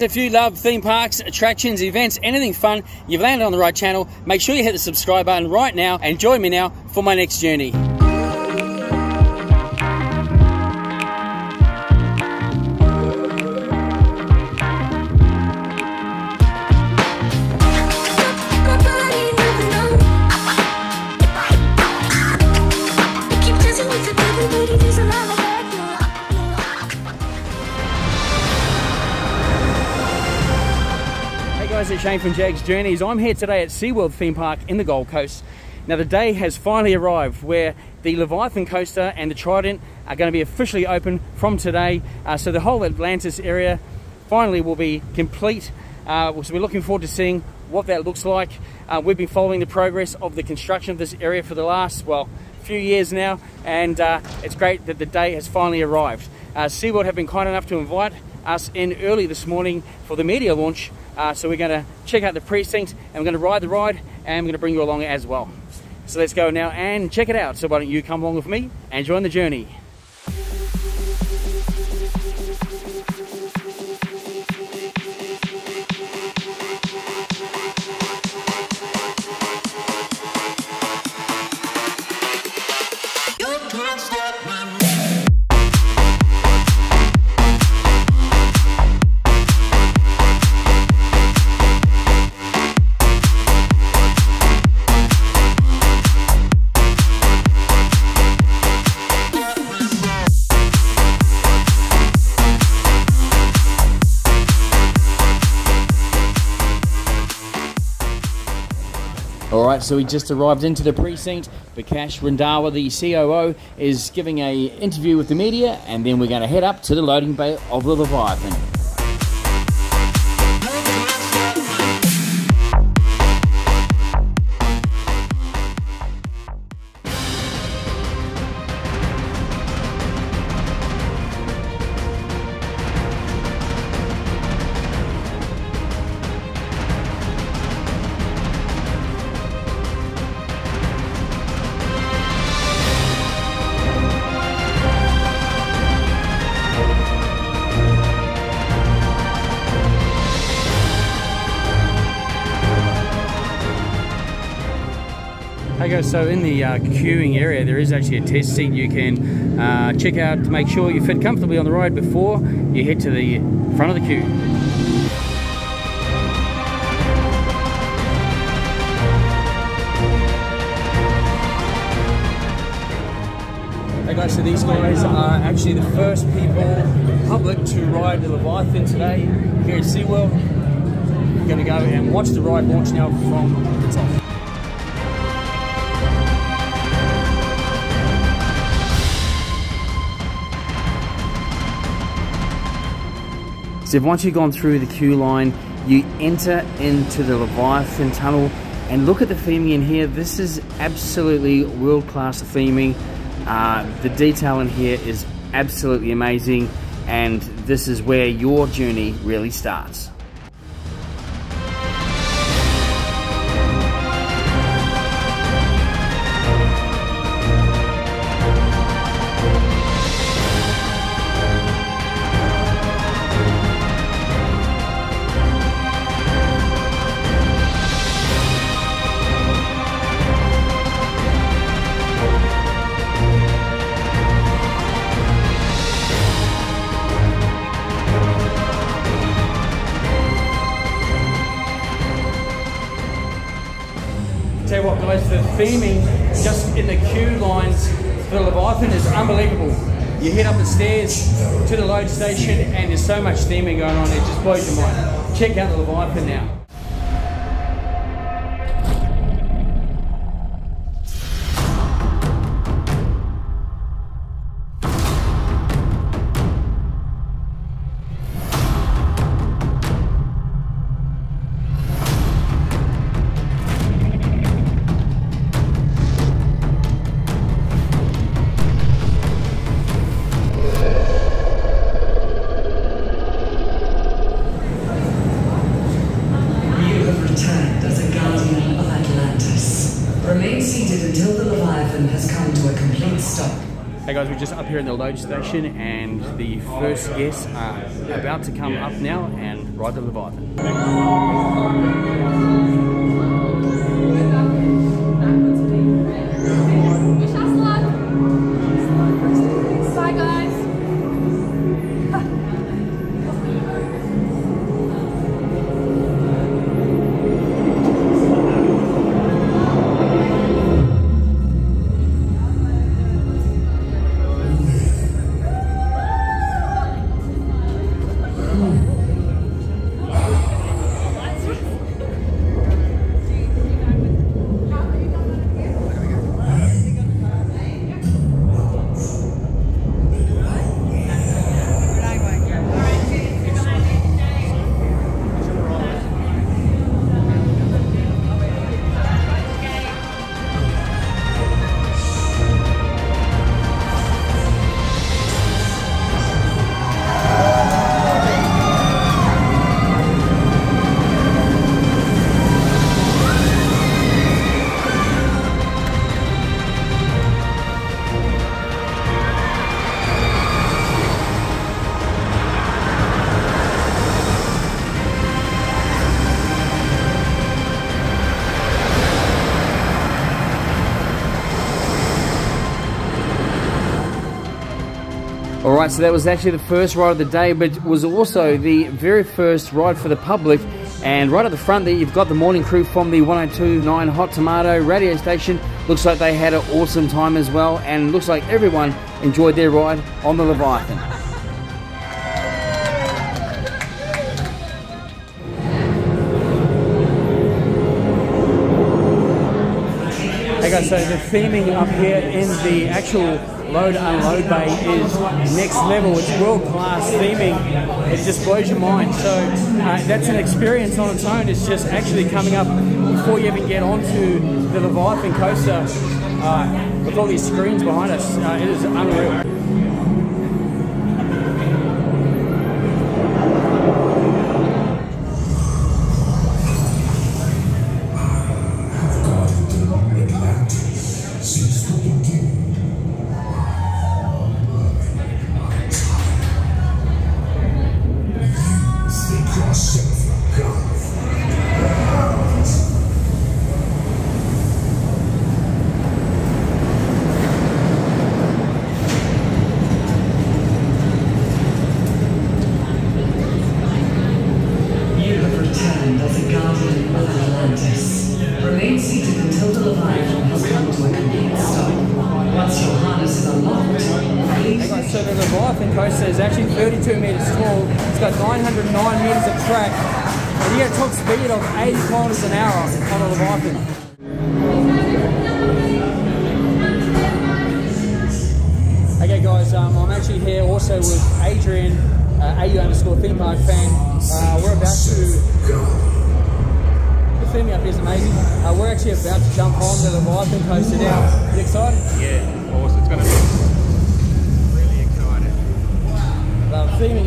If you love theme parks, attractions, events, anything fun, you've landed on the right channel. Make sure you hit the subscribe button right now and join me now for my next journey. Shane from Jaggs Journeys. I'm here today at SeaWorld theme park in the Gold Coast. Now the day has finally arrived where the Leviathan coaster and the Trident are going to be officially open from today. Uh, so the whole Atlantis area finally will be complete. Uh, so we're looking forward to seeing what that looks like. Uh, we've been following the progress of the construction of this area for the last, well, few years now and uh, it's great that the day has finally arrived. Uh, SeaWorld have been kind enough to invite us in early this morning for the media launch uh, so we're to check out the precinct and we're going to ride the ride and we're going to bring you along as well. So let's go now and check it out. So why don't you come along with me and join the journey. So we just arrived into the precinct. Vikash Randawa, the COO, is giving a interview with the media, and then we're going to head up to the loading bay of the Leviathan. So in the uh, queuing area there is actually a test seat you can uh, check out to make sure you fit comfortably on the ride before you head to the front of the queue. Hey guys, so these guys are actually the first people, public, to ride the Leviathan today here at SeaWorld. We're going to go and watch the ride launch now from the top. So once you've gone through the queue line, you enter into the Leviathan tunnel and look at the theming in here. This is absolutely world-class theming. Uh, the detail in here is absolutely amazing and this is where your journey really starts. Theming just in the queue lines for the Leviathan is unbelievable. You head up the stairs to the load station and there's so much theming going on, it just blows your mind. Check out the Leviathan now. Hey guys, we're just up here in the load station and the first guests are about to come up now and ride the Leviathan. So that was actually the first ride of the day, but was also the very first ride for the public. And right at the front there, you've got the morning crew from the 1029 Hot Tomato radio station. Looks like they had an awesome time as well, and looks like everyone enjoyed their ride on the Leviathan. Hey guys, so the theming up here in the actual load unload bay is next level. It's world class theming. It just blows your mind. So uh, that's an experience on its own. It's just actually coming up before you even get onto the Leviathan coaster uh, with all these screens behind us. Uh, it is unreal.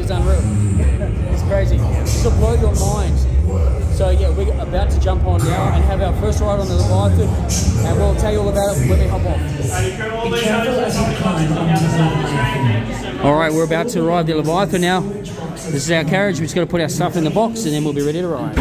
It's unreal. It's crazy. It'll blow your mind. So yeah, we're about to jump on now and have our first ride on the Leviathan, and we'll tell you all about it when we hop on. All right, we're about to arrive the Leviathan now. This is our carriage. We've just gotta put our stuff in the box, and then we'll be ready to ride.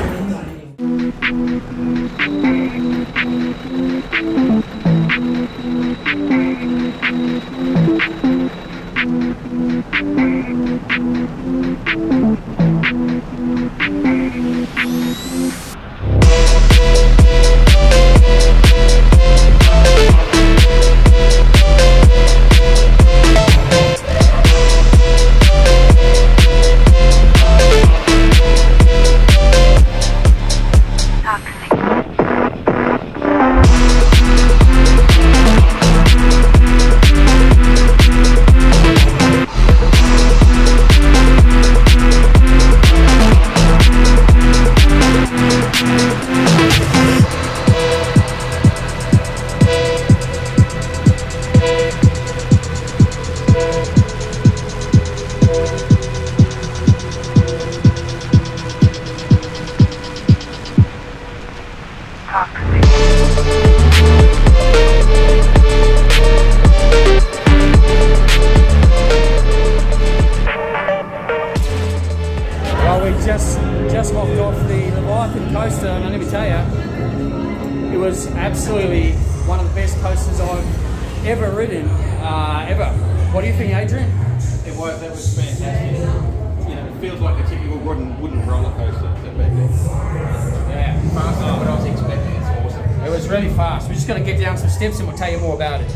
Get down some steps and we'll tell you more about it.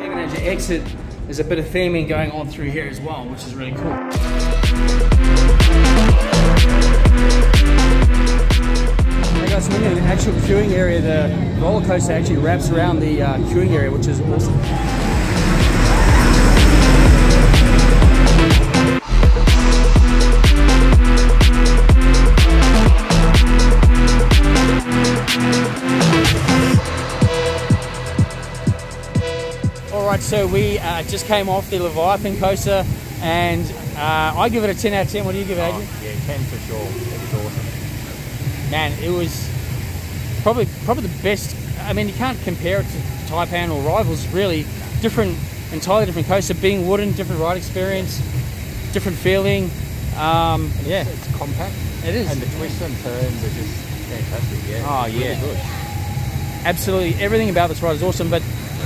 Even as you exit, there's a bit of theming going on through here as well, which is really cool. Hey guys, so we're in the actual queuing area. The roller coaster actually wraps around the uh, queuing area, which is awesome. All right, so we uh, just came off the Leviathan coaster, and uh, I give it a 10 out of 10. What do you give it, Adrian? Oh, yeah, 10 for sure. It was awesome. Man, it was probably probably the best. I mean, you can't compare it to Taipan or rivals. Really, different, entirely different coaster. Being wooden, different ride experience, different feeling. Um, yeah, It's compact. it is. And the twists and turns are just fantastic. Yeah. Oh, Really yeah. good. absolutely everything about this ride is awesome. But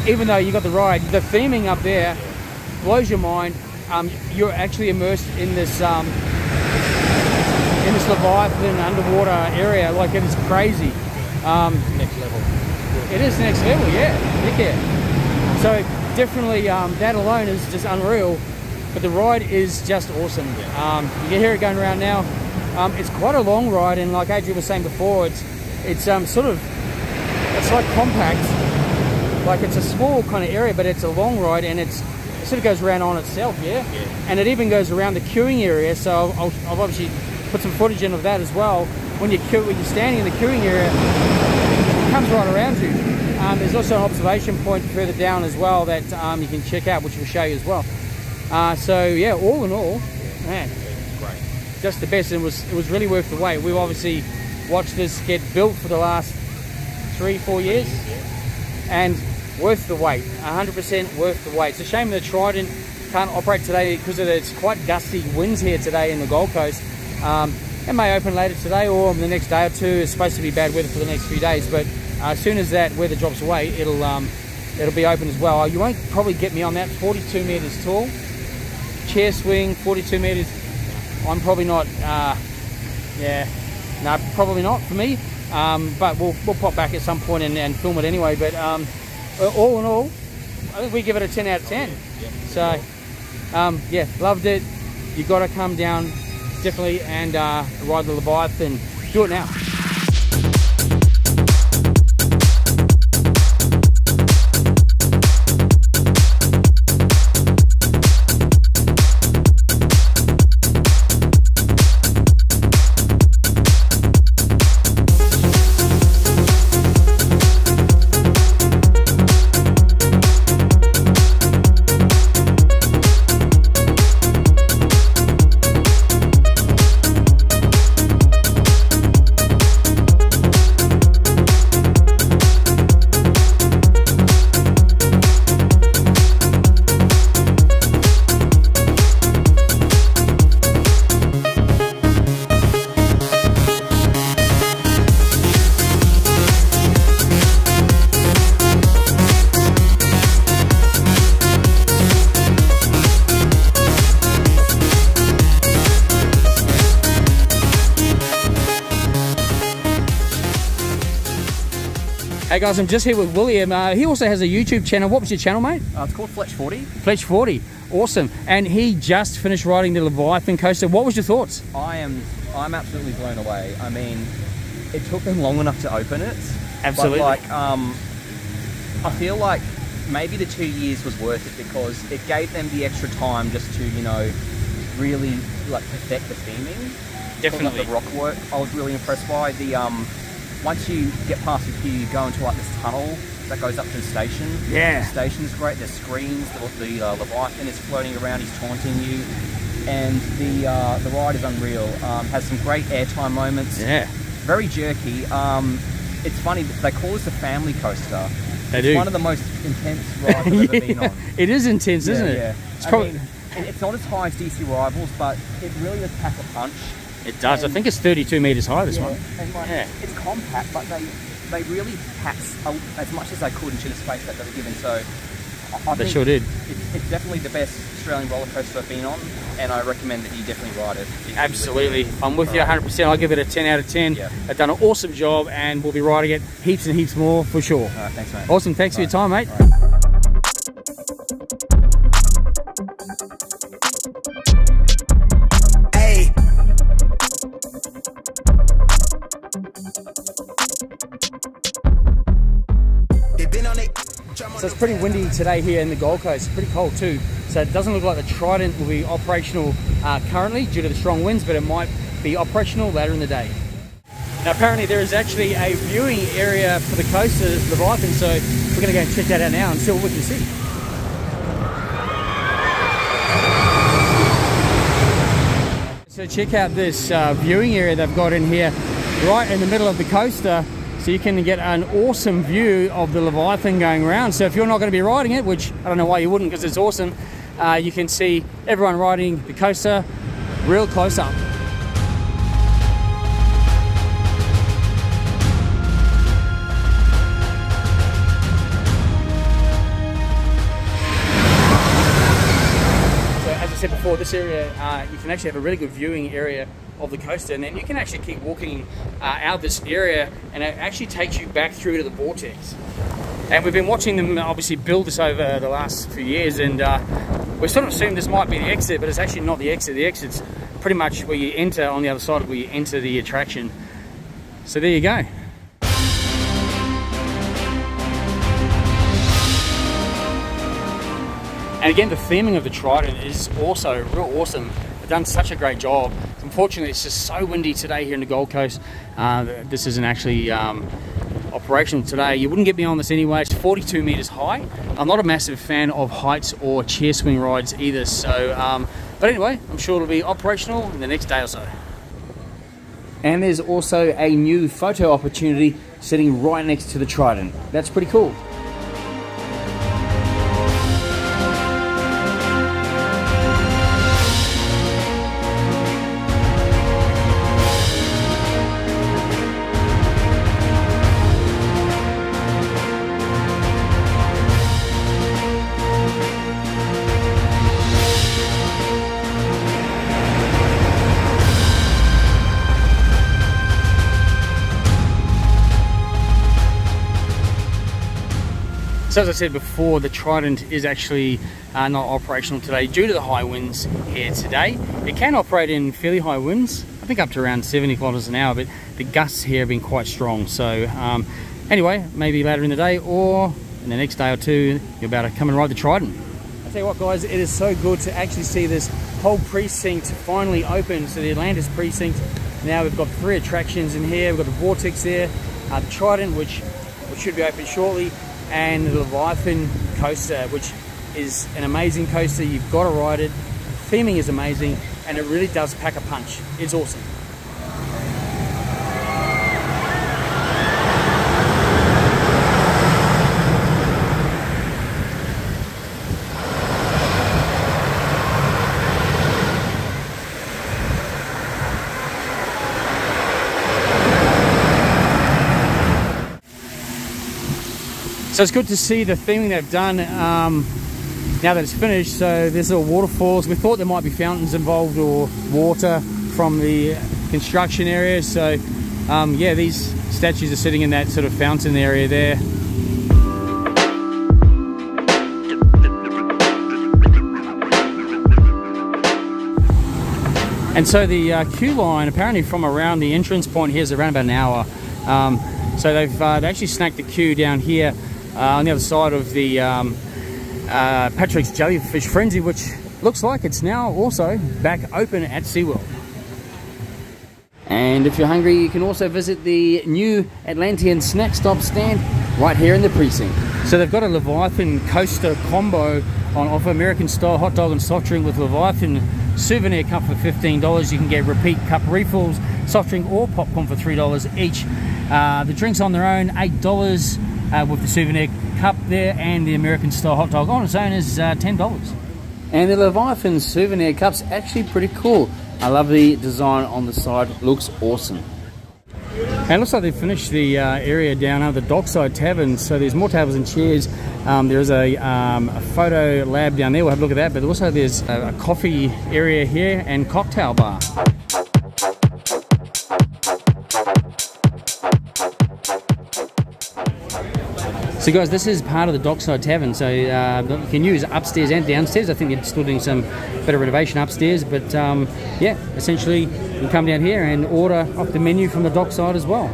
even though you got the ride, the theming up there blows your mind. Um, you're actually immersed in this um, in this Leviathan underwater area. Like it is crazy. Um, Next level. It is next level, yeah. Heck yeah. So definitely um, that alone is just unreal. But the ride is just awesome. Um, you can hear it going around now. Um, it's quite a long ride, and like Adrian was saying before, it's it's um, sort of it's like compact. Like it's a small kind of area, but it's a long ride, and it's it sort of goes around on itself, yeah. Yeah. And it even goes around the queuing area. So I've obviously put some footage in of that as well. When you queue, when you're standing in the queuing area, it comes right around you. Um, there's also an observation point further down as well that um, you can check out, which we'll show you as well. Uh, so yeah, all in all, man, just the best. And it was it was really worth the wait. We've obviously watched this get built for the last three, four years, and worth the wait. 100% worth the wait. It's a shame the Trident can't operate today because of the, it's quite gusty winds here today in the Gold Coast. Um, it may open later today or the next day or two. It's supposed to be bad weather for the next few days, but uh, as soon as that weather drops away, it'll um, it'll be open as well. You won't probably get me on that. 42 meters tall, chair swing, 42 meters. I'm probably not. Uh, yeah, no, probably not for me. Um, but we'll we'll pop back at some point and, and film it anyway. But um, all in all, I think we give it a 10 out of 10. So um, yeah, loved it. You got to come down definitely and uh, ride the Leviathan. Do it now. Hey guys, I'm just here with William. Uh, he also has a YouTube channel. What was your channel, mate? Uh, it's called Fletch 40. Fletch 40. Awesome. And he just finished riding the Leviathan coaster. What was your thoughts? I am I'm absolutely blown away. I mean, it took them long enough to open it. Absolutely. But like, um, I feel like maybe the two years was worth it because it gave them the extra time just to, you know, really like perfect the theming. Definitely. The rock work, I was really impressed by. The um, once you get past the queue, you go into like this tunnel that goes up to the station. Yeah. The station's great. There's screens. The, the uh, Leviathan is floating around. He's taunting you. and the uh, the ride is unreal. Um, has some great airtime moments. Yeah, Very jerky. Um, it's funny they call this a family coaster. they It's do. one of the most intense rides I've ever been on. it is intense, isn't it? Yeah. It's I probably, mean, it's not as high as DC Rivals, but it really does pack a punch. It does. I think it's 32 meters high. This yeah. one. And like, Yeah. it's compact, but they they really pack a, as much as they could into the space that they were given. So I, They think sure did. It's, it's definitely the best Australian roller coaster I've been on, and I recommend that you definitely ride it. Absolutely. I'm with you 100%. I'll give it a 10 out of 10. Yeah. They've done an awesome job and we'll be riding it heaps and heaps more for sure. All right, thanks, mate. Awesome. Thanks for your time, mate. So it's pretty windy today here in the Gold Coast. Pretty cold too. So it doesn't look like the Trident will be operational uh, currently due to the strong winds, but it might be operational later in the day. Now apparently there is actually a viewing area for the coaster, Leviathan, so we're going to go and check that out now and see what we can see. So check out this uh, viewing area they've got in here, right in the middle of the coaster, so you can get an awesome view of the Leviathan going around. So if you're not going to be riding it, which I don't know why you wouldn't because it's awesome, uh, you can see everyone riding the coaster real close up. So as I said before, this area, uh, you can actually have a really good viewing area of the coaster and then you can actually keep walking uh, out this area and it actually takes you back through to the vortex. And we've been watching them obviously build this over the last few years and uh, we sort of assumed this might be the exit, but it's actually not the exit. The exit's pretty much where you enter on the other side of where you enter the attraction. So there you go. And again, the theming of the Trident is also real awesome. Done such a great job. Unfortunately, it's just so windy today here in the Gold Coast. Uh, this isn't actually um, operational today. You wouldn't get me on this anyway. It's 42 meters high. I'm not a massive fan of heights or chair swing rides either. So, um, but anyway, I'm sure it'll be operational in the next day or so. And there's also a new photo opportunity sitting right next to the Trident. That's pretty cool. So as I said before, the Trident is actually uh, not operational today due to the high winds here today. It can operate in fairly high winds, I think up to around 70 kilometers an hour, but the gusts here have been quite strong. So um, anyway, maybe later in the day or in the next day or two, you're about to come and ride the Trident. I tell you what guys, it is so good to actually see this whole precinct finally open. So the Atlantis precinct, now we've got three attractions in here. We've got the Vortex there, uh, the Trident, which, which should be open shortly, and the Leviathan coaster, which is an amazing coaster. You've got to ride it. Theming is amazing, and it really does pack a punch. It's awesome. So it's good to see the theming they've done um, now that it's finished. So there's little waterfalls. We thought there might be fountains involved or water from the construction area. So um, yeah, these statues are sitting in that sort of fountain area there. And so the uh, queue line, apparently from around the entrance point here is around about an hour. Um, so they've uh, they actually snagged the queue down here on the other side of the um, uh, Patrick's Jellyfish Frenzy, which looks like it's now also back open at SeaWorld. And if you're hungry, you can also visit the new Atlantean Snack Stop stand right here in the precinct. So they've got a Leviathan coaster combo on offer, American style hot dog and soft drink with Leviathan souvenir cup for $15. You can get repeat cup refills, soft drink or popcorn for $3 each. Uh, the drinks on their own, $8 uh, with the souvenir cup there, and the American style hot dog on its own is uh, $10. And the Leviathan souvenir cup's actually pretty cool. I love the design on the side, looks awesome. And it looks like they've finished the uh, area down at the Dockside Tavern, so there's more tables and chairs. Um, there's a, um, a, photo lab down there, we'll have a look at that, but also there's a, a coffee area here and cocktail bar. So guys, this is part of the Dockside Tavern, so uh, you can use upstairs and downstairs. I think they're still doing some better renovation upstairs, but um, yeah, essentially you come down here and order off the menu from the Dockside as well.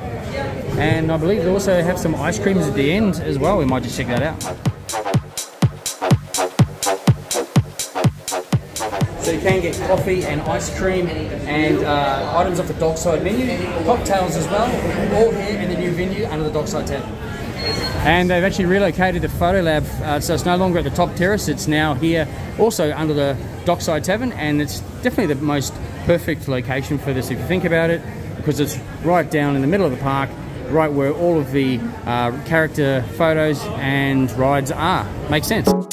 And I believe they also have some ice creams at the end as well. We might just check that out. So you can get coffee and ice cream and uh, items off the Dockside menu, cocktails as well, all here in the new venue under the Dockside Tavern. And they've actually relocated the photo lab, uh, so it's no longer at the top terrace, it's now here also under the Dockside Tavern, and it's definitely the most perfect location for this if you think about it, because it's right down in the middle of the park, right where all of the uh, character photos and rides are. Makes sense.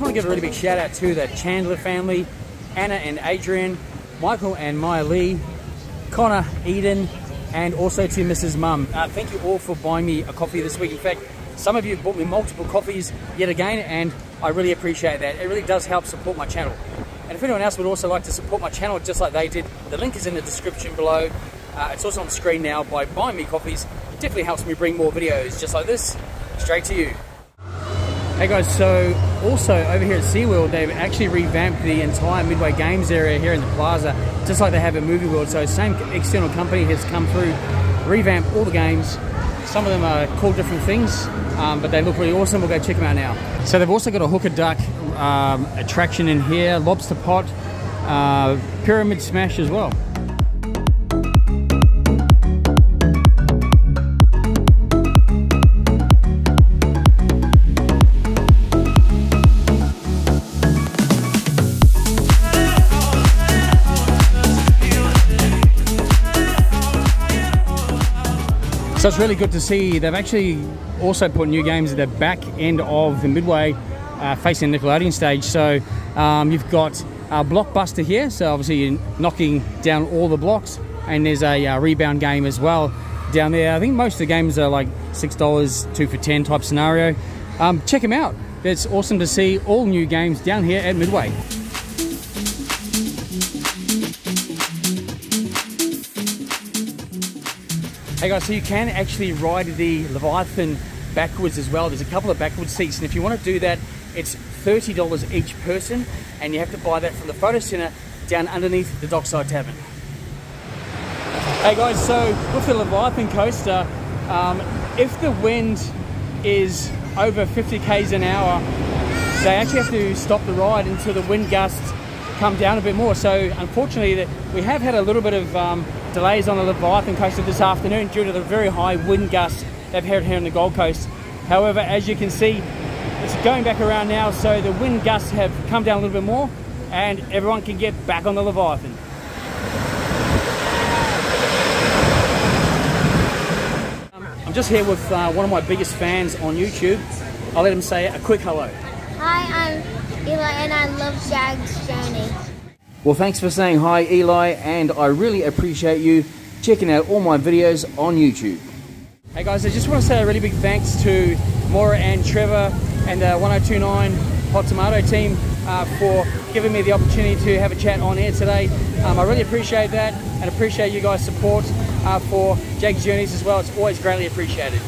Just want to give a really big shout out to the Chandler family, Anna and Adrian, Michael and Maya Lee, Connor, Eden, and also to Mrs. Mum. Uh, thank you all for buying me a coffee this week. In fact, some of you bought me multiple coffees yet again, and I really appreciate that. It really does help support my channel. And if anyone else would also like to support my channel just like they did, the link is in the description below. Uh, it's also on screen now by buying me coffees. It definitely helps me bring more videos just like this straight to you. Hey guys, so also over here at SeaWorld, they've actually revamped the entire Midway Games area here in the plaza, just like they have at Movie World. So same external company has come through, revamped all the games. Some of them are called different things, um, but they look really awesome. We'll go check them out now. So they've also got a hooker duck um, attraction in here, lobster pot, uh, pyramid smash as well. So it's really good to see they've actually also put new games at the back end of the Midway uh, facing the Nickelodeon stage. So um, you've got a Blockbuster here, so obviously you're knocking down all the blocks, and there's a uh, rebound game as well down there. I think most of the games are like $6, 2 for 10 type scenario. Um, check them out. It's awesome to see all new games down here at Midway. Hey guys, so you can actually ride the Leviathan backwards as well. There's a couple of backwards seats, and if you want to do that, it's $30 each person, and you have to buy that from the photo center down underneath the Dockside Tavern. Hey guys, so with the Leviathan coaster, um, if the wind is over 50 k's an hour, they actually have to stop the ride until the wind gusts come down a bit more. So unfortunately, we have had a little bit of um, delays on the Leviathan coaster this afternoon due to the very high wind gusts they've had here on the Gold Coast. However, as you can see, it's going back around now, so the wind gusts have come down a little bit more and everyone can get back on the Leviathan. I'm just here with uh, one of my biggest fans on YouTube. I'll let him say a quick hello. Hi, I'm Eli and I love Jaggs Journey. Well, thanks for saying hi, Eli, and I really appreciate you checking out all my videos on YouTube. Hey guys, I just want to say a really big thanks to Maura and Trevor and the 1029 Hot Tomato team uh, for giving me the opportunity to have a chat on air today. Um, I really appreciate that and appreciate you guys' support uh, for Jaggs Journeys as well. It's always greatly appreciated.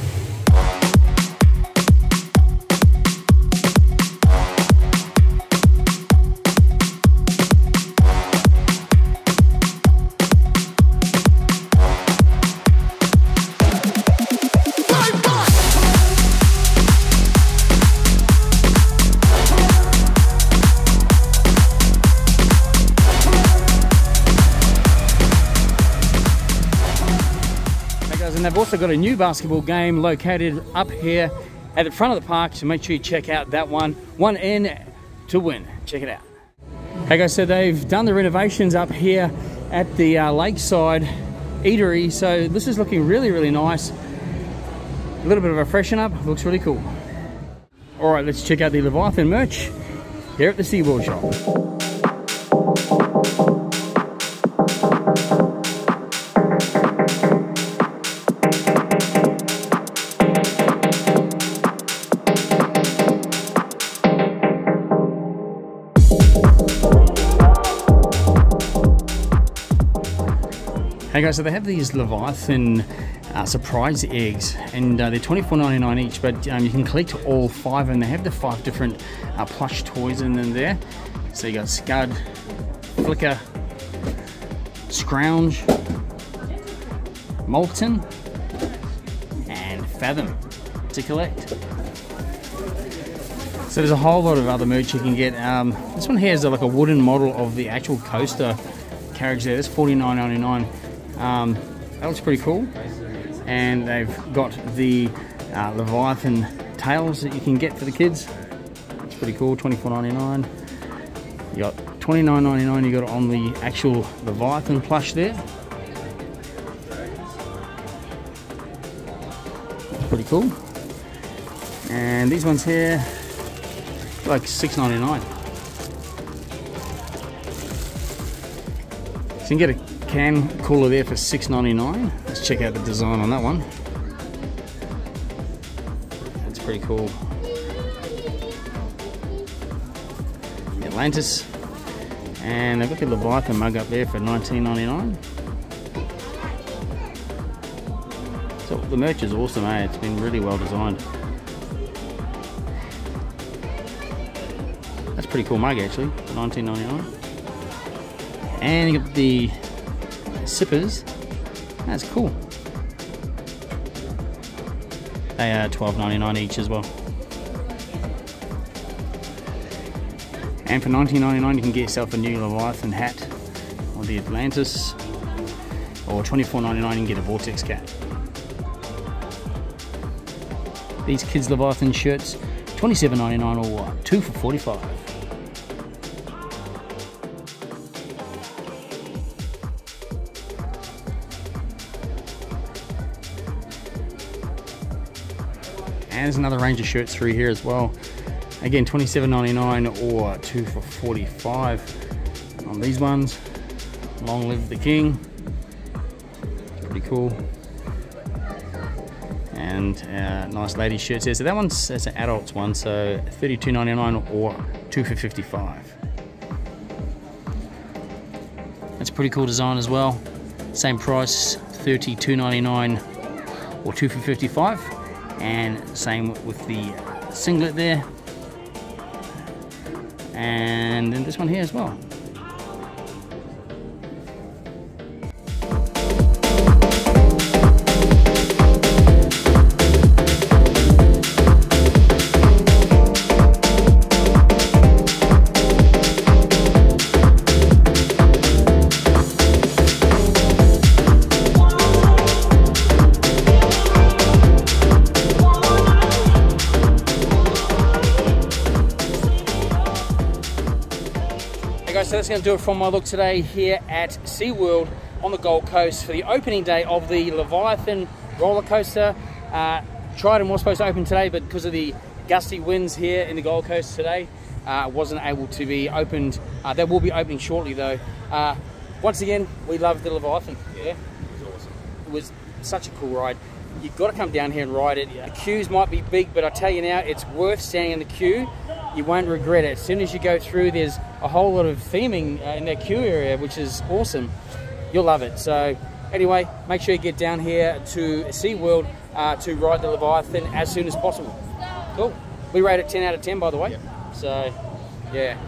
Also got a new basketball game located up here at the front of the park, so make sure you check out that one. One in to win. Check it out. Hey guys, so they've done the renovations up here at the uh, lakeside eatery, so this is looking really, really nice. A little bit of a freshen up, looks really cool. All right, let's check out the Leviathan merch here at the SeaWorld shop. Guys, so they have these Leviathan uh, surprise eggs, and uh, they're $24.99 each, but um, you can collect all five, and they have the five different uh, plush toys in them there. So you got Scud, Flicker, Scrounge, Molten, and Fathom to collect. So there's a whole lot of other merch you can get. Um, this one here is like a wooden model of the actual coaster carriage there. That's $49.99. Um, that looks pretty cool. And they've got the uh, Leviathan tails that you can get for the kids. It's pretty cool, $24.99. You got $29.99 you got it on the actual Leviathan plush there. Pretty cool. And these ones here, like $6.99. So you can get a can cooler there for $6.99. Let's check out the design on that one. That's pretty cool. Atlantis. And I've got the Leviathan mug up there for $19.99. So the merch is awesome, eh? It's been really well designed. That's pretty cool mug actually, $19.99. And you got the sippers. That's cool. They are $12.99 each as well. And for $19.99 you can get yourself a new Leviathan hat or the Atlantis or $24.99 you can get a Vortex cat. These kids Leviathan shirts $27.99 or two for 45 And there's another range of shirts through here as well. Again, $27.99 or two for 45 on these ones. Long live the king. Pretty cool. And uh, nice lady shirts here. So that one's that's an adults one, so $32.99 or two for 55. That's a pretty cool design as well. Same price, $32.99 or two for 55 and same with the singlet there. And then this one here as well that's going to do it from my look today here at SeaWorld on the Gold Coast for the opening day of the Leviathan roller coaster. Uh, Trident was supposed to open today, but because of the gusty winds here in the Gold Coast today, uh, wasn't able to be opened. Uh, they will be opening shortly though. Uh, once again, we love the Leviathan. Yeah, it was awesome. It was such a cool ride. You've got to come down here and ride it. The queues might be big, but I tell you now, it's worth standing in the queue. You won't regret it. As soon as you go through, there's a whole lot of theming uh, in that queue area, which is awesome. You'll love it. So anyway, make sure you get down here to SeaWorld uh, to ride the Leviathan as soon as possible. Cool. We rate it 10 out of 10, by the way. Yep. So, yeah.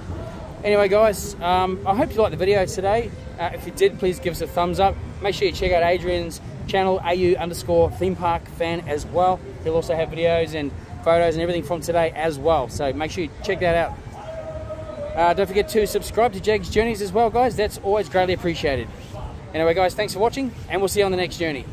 Anyway, guys, um, I hope you liked the video today. Uh, if you did, please give us a thumbs up. Make sure you check out Adrian's channel, AU underscore theme park fan as well. He'll also have videos and photos and everything from today as well. So make sure you check that out. Uh, don't forget to subscribe to Jaggs Journeys as well, guys. That's always greatly appreciated. Anyway, guys, thanks for watching, and we'll see you on the next journey.